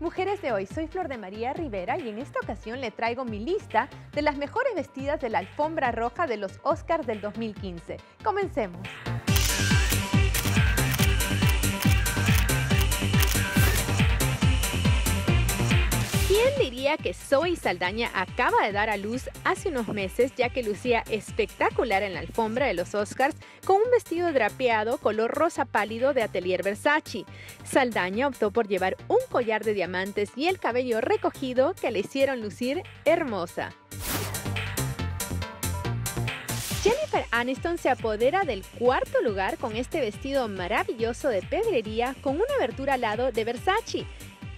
Mujeres de hoy, soy Flor de María Rivera y en esta ocasión le traigo mi lista de las mejores vestidas de la alfombra roja de los Oscars del 2015. Comencemos. ¿Quién diría que Zoe Saldaña acaba de dar a luz hace unos meses ya que lucía espectacular en la alfombra de los Oscars con un vestido drapeado color rosa pálido de Atelier Versace? Saldaña optó por llevar un collar de diamantes y el cabello recogido que le hicieron lucir hermosa. Jennifer Aniston se apodera del cuarto lugar con este vestido maravilloso de pedrería con una abertura al lado de Versace.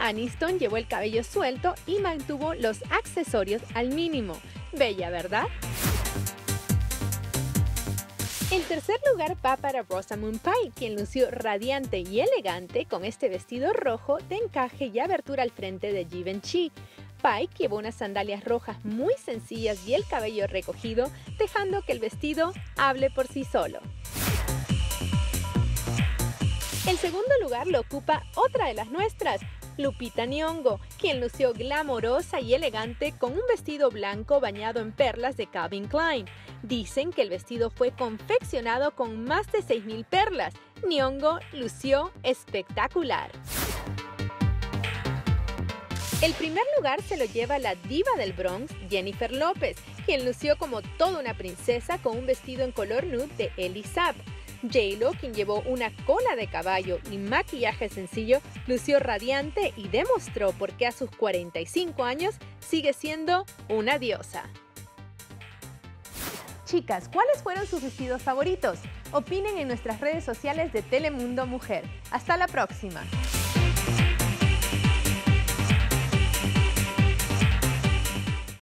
Aniston llevó el cabello suelto y mantuvo los accesorios al mínimo. Bella, ¿verdad? El tercer lugar va para Rosamund Pike, quien lució radiante y elegante con este vestido rojo de encaje y abertura al frente de Givenchy. Pike llevó unas sandalias rojas muy sencillas y el cabello recogido, dejando que el vestido hable por sí solo. El segundo lugar lo ocupa otra de las nuestras, Lupita Nyong'o, quien lució glamorosa y elegante con un vestido blanco bañado en perlas de Calvin Klein. Dicen que el vestido fue confeccionado con más de 6.000 perlas. Nyong'o lució espectacular. El primer lugar se lo lleva la diva del Bronx, Jennifer López, quien lució como toda una princesa con un vestido en color nude de Sapp. J-Lo, quien llevó una cola de caballo y maquillaje sencillo, lució radiante y demostró por qué a sus 45 años sigue siendo una diosa. Chicas, ¿cuáles fueron sus vestidos favoritos? Opinen en nuestras redes sociales de Telemundo Mujer. Hasta la próxima.